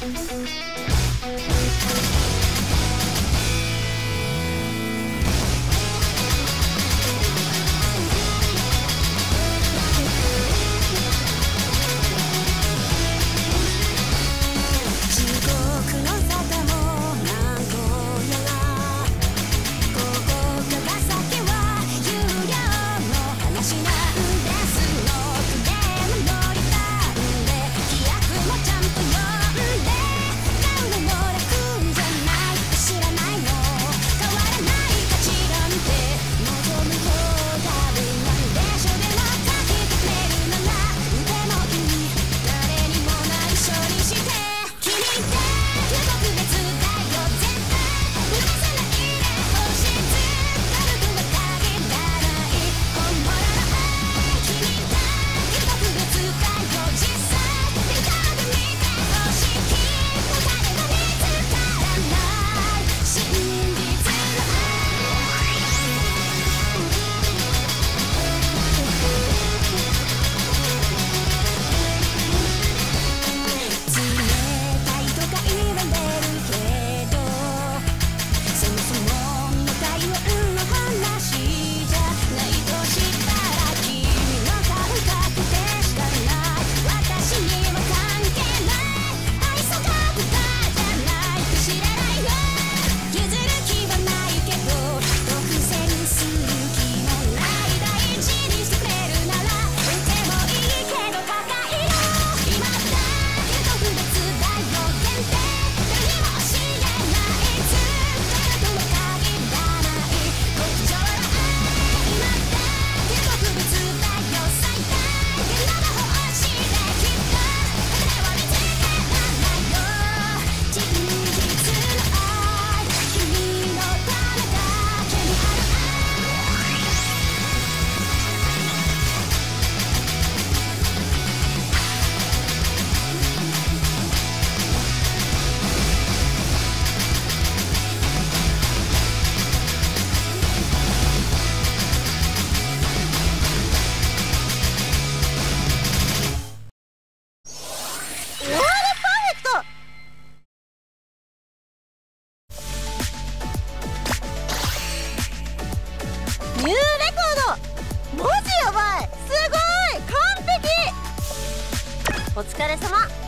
Thank you. お疲れ様。